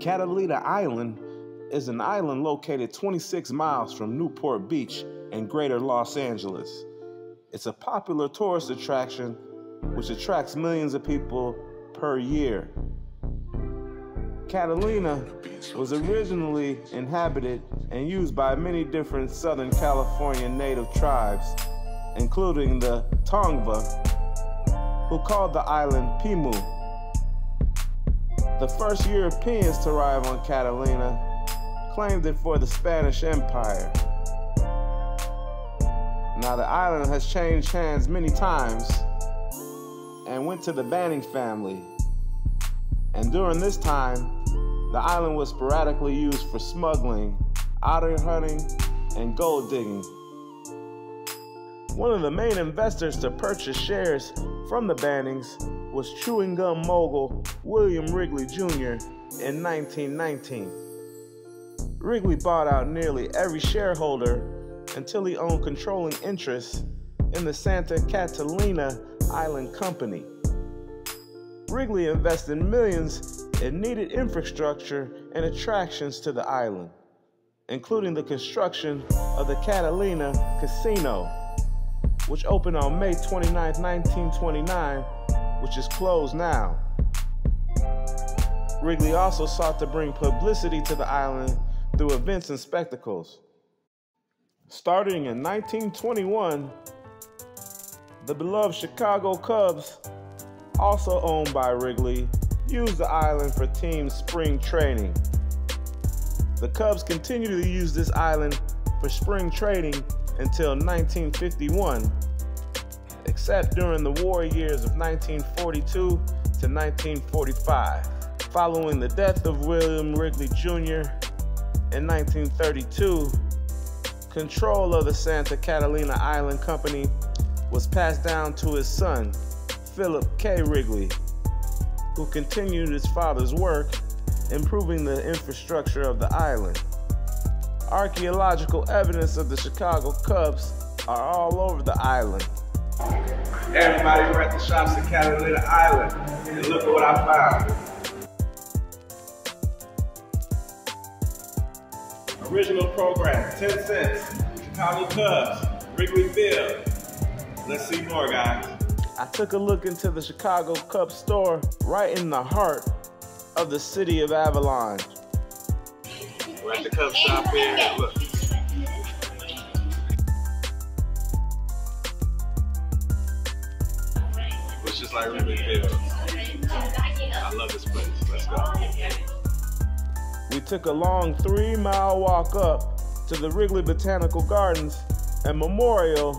Catalina Island is an island located 26 miles from Newport Beach in greater Los Angeles. It's a popular tourist attraction which attracts millions of people per year. Catalina was originally inhabited and used by many different Southern California native tribes, including the Tongva, who called the island Pimu. The first Europeans to arrive on Catalina claimed it for the Spanish Empire. Now, the island has changed hands many times and went to the Banning family. And during this time, the island was sporadically used for smuggling, otter hunting, and gold digging. One of the main investors to purchase shares from the Bannings was chewing gum mogul William Wrigley Jr. in 1919. Wrigley bought out nearly every shareholder until he owned controlling interests in the Santa Catalina Island Company. Wrigley invested millions in needed infrastructure and attractions to the island, including the construction of the Catalina Casino, which opened on May 29, 1929, which is closed now. Wrigley also sought to bring publicity to the island through events and spectacles. Starting in 1921, the beloved Chicago Cubs, also owned by Wrigley, used the island for team spring training. The Cubs continued to use this island for spring training until 1951, except during the war years of 1942 to 1945. Following the death of William Wrigley Jr. in 1932, control of the Santa Catalina Island Company was passed down to his son, Philip K. Wrigley, who continued his father's work, improving the infrastructure of the island. Archaeological evidence of the Chicago Cubs are all over the island. Hey everybody, we're at the shops at Catalina Island, and look at what I found. Original program, 10 cents. Chicago Cubs, Wrigley Field. Let's see more, guys. I took a look into the Chicago Cubs store right in the heart of the city of Avalon. We're at the Cubs shop here. Look. Just like Field. I love this place. Let's go. We took a long three mile walk up to the Wrigley Botanical Gardens and Memorial,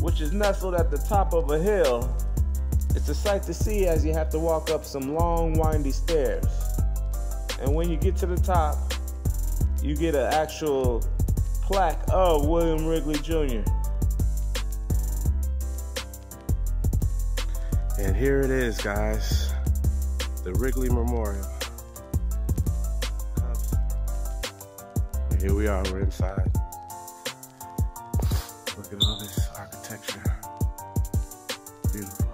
which is nestled at the top of a hill. It's a sight to see as you have to walk up some long, windy stairs. And when you get to the top, you get an actual plaque of William Wrigley Jr. And here it is, guys the Wrigley Memorial. And here we are, we're inside. Look at all this architecture. Beautiful.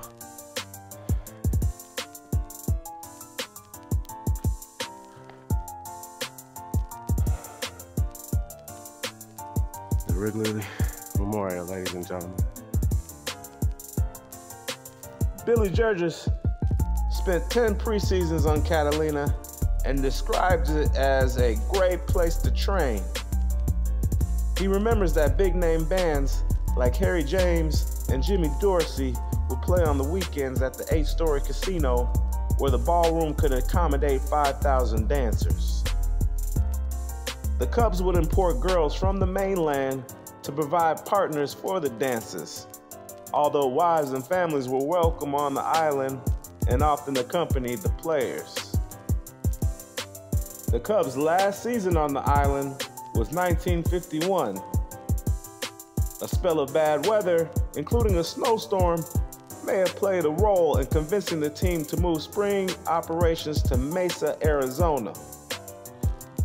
The Wrigley Memorial, ladies and gentlemen. Billy Burgess spent 10 preseasons on Catalina and describes it as a great place to train. He remembers that big name bands like Harry James and Jimmy Dorsey would play on the weekends at the eight story casino where the ballroom could accommodate 5,000 dancers. The Cubs would import girls from the mainland to provide partners for the dances, although wives and families were welcome on the island and often accompanied the players. The Cubs' last season on the island was 1951. A spell of bad weather, including a snowstorm, may have played a role in convincing the team to move spring operations to Mesa, Arizona.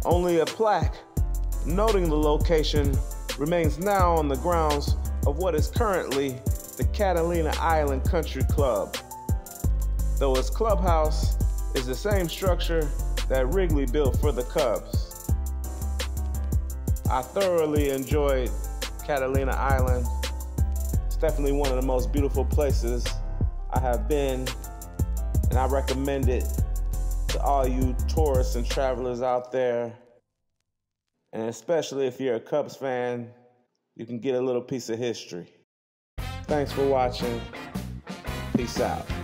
Only a plaque noting the location remains now on the grounds of what is currently the Catalina Island Country Club. Though its clubhouse is the same structure that Wrigley built for the Cubs. I thoroughly enjoyed Catalina Island. It's definitely one of the most beautiful places I have been, and I recommend it to all you tourists and travelers out there. And especially if you're a Cubs fan, you can get a little piece of history. Thanks for watching. Peace out.